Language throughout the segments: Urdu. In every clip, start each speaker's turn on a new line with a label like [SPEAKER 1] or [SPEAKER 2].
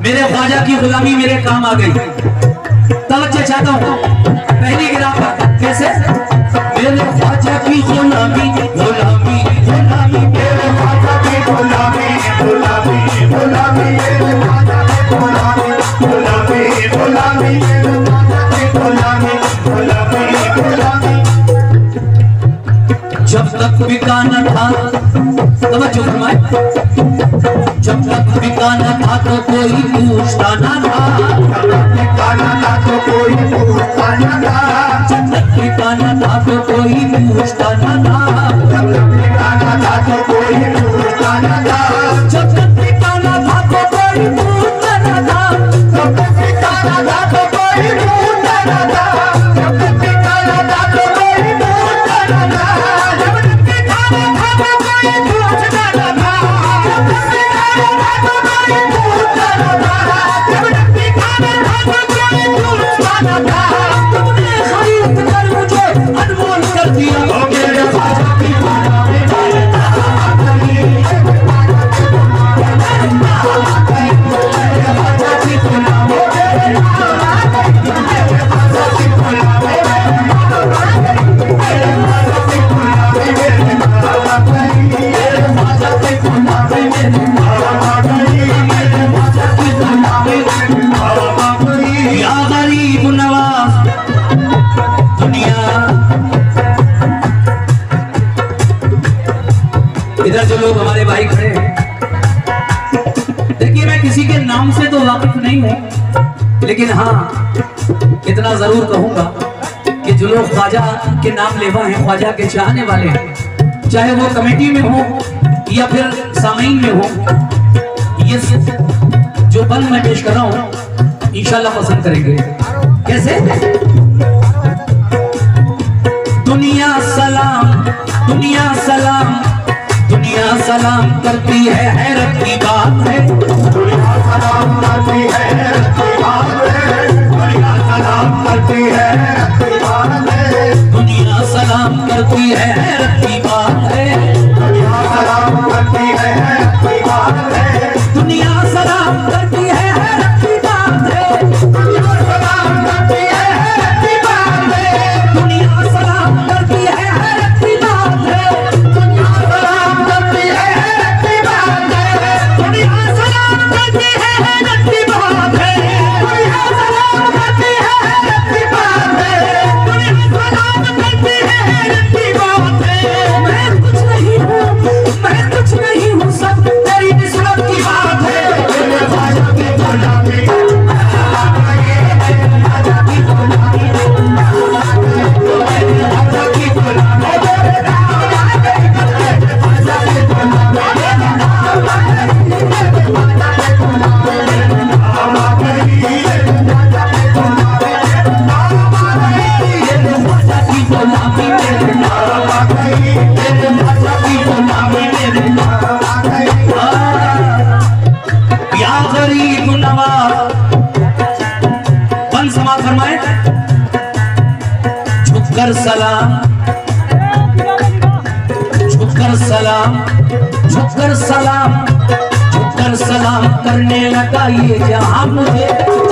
[SPEAKER 1] میرے خواجہ کی غلامی میرے کام آ گئی۔ توجہ چاہتا ہوں۔ پہلی گرام پر کیسے؟ بکانا تھا توجہ فرمائے جب تک بکانا تھا تو کوئی پوچھتا نہ تھا۔ جو لوگ ہمارے بھائی کھڑے ہیں۔ دیکھیے، میں کسی کے نام سے تو واقف نہیں ہوں، لیکن ہاں اتنا ضرور کہوں گا کہ جو لوگ خواجہ کے نام لیوا ہیں، خواجہ کے چاہنے والے ہیں، چاہے وہ کمیٹی میں ہوں یا پھر سامعین میں ہوں، یہ جو بند میں پیش کر رہا ہوں، انشاءاللہ پسند کریں گے۔ کیسے؟ دنیا سلام دنیا سلام۔ دنیا سلام کرتی ہے حیرت کی بات ہے۔ Father. سماعت فرمائے جھک کر سلام جھک کر سلام جھک کر سلام جھک کر سلام کرنے لگا یہ جہاں مجھے چھت کر سلام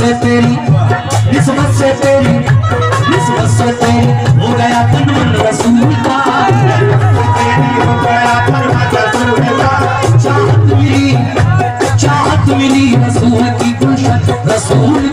[SPEAKER 1] سے تیری نسبت سے تیری نسبت سے تیری ہو گیا تن رسول کا ہو گیا تن چاہت ملی چاہت ملی رسول کی گلشن رسول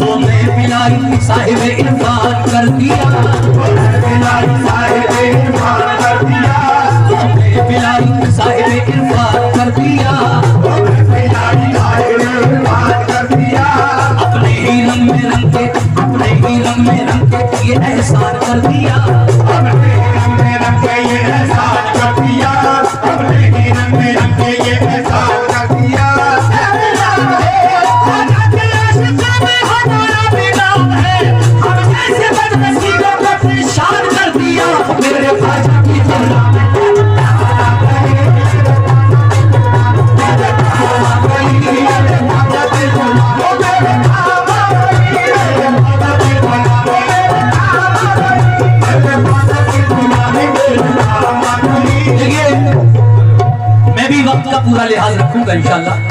[SPEAKER 1] وہ میں پلائی صاحب انسان کر دیا۔ 再见了。